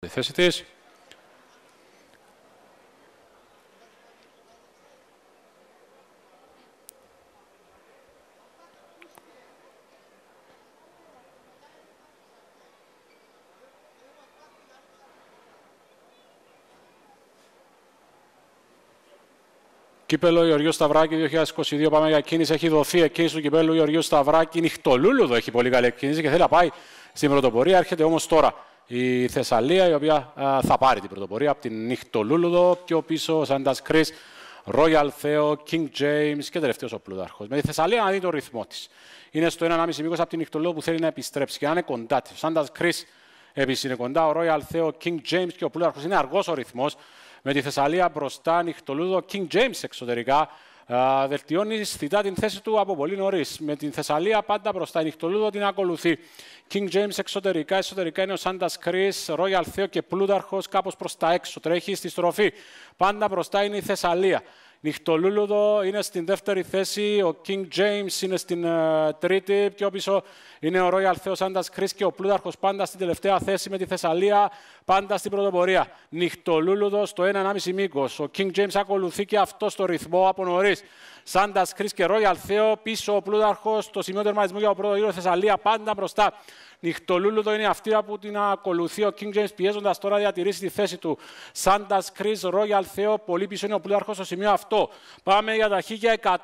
Τη θέση της. Κύπελο Γεωργίου Σταυράκη 2022. Πάμε για κίνηση. Έχει δοθεί εκκίνηση του κυπέλου Γεωργίου Σταυράκη. Νυχτολούλουδο έχει πολύ καλή εκκίνηση και θέλει να πάει στην πρωτοπορία. Έρχεται όμως τώρα η Θεσσαλία, η οποία α, θα πάρει την πρωτοπορία από την Νυχτολούλουδο. Πιο πίσω, Σάντας Κρις, Royal Theo, King James και τελευταίος ο Πλούταρχο. Με τη Θεσσαλία να δει το ρυθμό της. Είναι στο 1,5 μήκος από την Νυχτολούλουδο που θέλει να επιστρέψει και να είναι κοντά της. Σάντας Κρις επίσης είναι κοντά. Ο Royal Theo, King James και ο Πλούταρχο είναι αργός ο ρυθμός με τη Θεσσαλία μπροστά, νυχτολούδο, King James εξωτερικά. Βελτιώνεις αισθητά την θέση του από πολύ νωρίς. Με την Θεσσαλία πάντα μπροστά. Νυχτολούδο την ακολουθεί. King James εξωτερικά. Εσωτερικά είναι ο Σάντα Κρι, Royal Theo και Πλούταρχος κάπως προς τα έξω. Τρέχει στη στροφή. Πάντα μπροστά είναι η Θεσσαλία. Νυχτολούλουδο είναι στην δεύτερη θέση, ο King James είναι στην uh, τρίτη, πιο πίσω είναι ο Royal Θεός Άντας Κρίς και ο Πλούταρχος πάντα στην τελευταία θέση με τη Θεσσαλία, πάντα στην πρωτοπορία. Νυχτολούλουδος στο 1,5 μήκος. Ο King James ακολουθεί και αυτό στο ρυθμό από νωρίς. Σάντα Κρι και Royal Θεό πίσω ο Πλούταρχος, το σημείο τερματισμού για το πρώτο γύρο Θεσσαλία πάντα μπροστά. Νυχτολούλουδο είναι αυτή που την ακολουθεί ο King James πιέζοντας τώρα να διατηρήσει τη θέση του. Σάντας Κρι, Royal Θεό, πολύ πίσω είναι ο Πλούταρχο στο σημείο αυτό. Πάμε για τα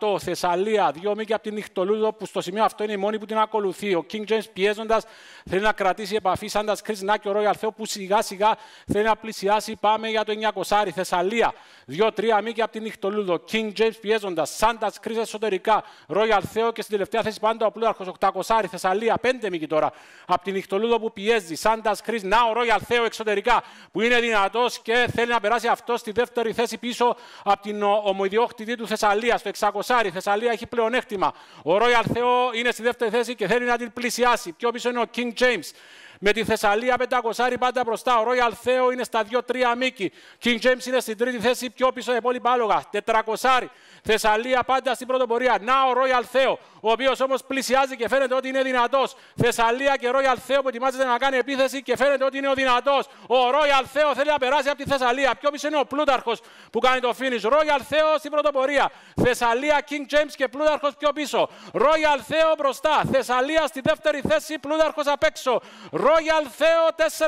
1100. Θεσσαλία, δύο μήκη από την Νυχτολούλουδο που στο σημείο αυτό είναι η μόνη που την ακολουθεί. Ο King James πιέζοντας θέλει να κρατήσει επαφή. Σάντας Κρι, να και ο Royal Θεό που σιγά σιγά θέλει να πλησιάσει. Πάμε για το 900. Θεσσαλία, δύο-τρία μήκη από την Νυχτολούλουδο. King James πιέζοντας. Σάντας Κρι εσωτερικά. Royal Θεό και στην τελευταία θέση πάντα ο Πλούταρχο 800. Θεσσαλία, πέντε μήκη τώρα από την Ιχτολούδο που πιέζει. Σάντα Κρι, να ο Ρόγιαλ Θέο εξωτερικά που είναι δυνατός και θέλει να περάσει αυτό στη δεύτερη θέση πίσω από την ομοειδιόκτητη του Θεσσαλίας, στο 600. Η Θεσσαλία έχει πλεονέκτημα. Ο Ρόγιαλ Θέο είναι στη δεύτερη θέση και θέλει να την πλησιάσει. Πιο πίσω είναι ο King James. Με τη Θεσσαλία 500 πάντα μπροστά. Ο Royal Theo είναι στα 2-3 μήκη. King James είναι στην τρίτη θέση, πιο πίσω τα υπόλοιπα άλογα. 400. Θεσσαλία πάντα στην πρωτοπορία. Να ο Royal Theo, ο οποίος όμως πλησιάζει και φαίνεται ότι είναι δυνατός. Θεσσαλία και Royal Theo που ετοιμάζεται να κάνει επίθεση και φαίνεται ότι είναι ο δυνατός. Ο Royal Theo θέλει να περάσει από τη Θεσσαλία. Πιο πίσω είναι ο Πλούταρχος που κάνει το finish. Royal Theo στην πρωτοπορία. Θεσσαλία, King James και Πλούταρχος πιο πίσω. Royal Theo μπροστά. Θεσσαλία στη δεύτερη θέση, Πλούταρχος απ' έξω. Royal Theo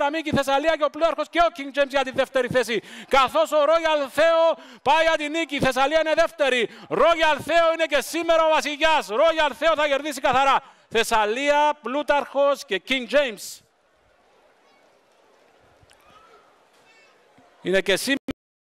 4 μήκη Θεσσαλία και ο Πλούταρχο και ο King James για τη δεύτερη θέση. Καθώς ο Royal Theo πάει για την νίκη. Θεσσαλία είναι δεύτερη. Royal Theo είναι και σήμερα ο βασιλιάς. Royal Theo θα κερδίσει καθαρά. Θεσσαλία, Πλούταρχος και King James. Είναι και σήμερα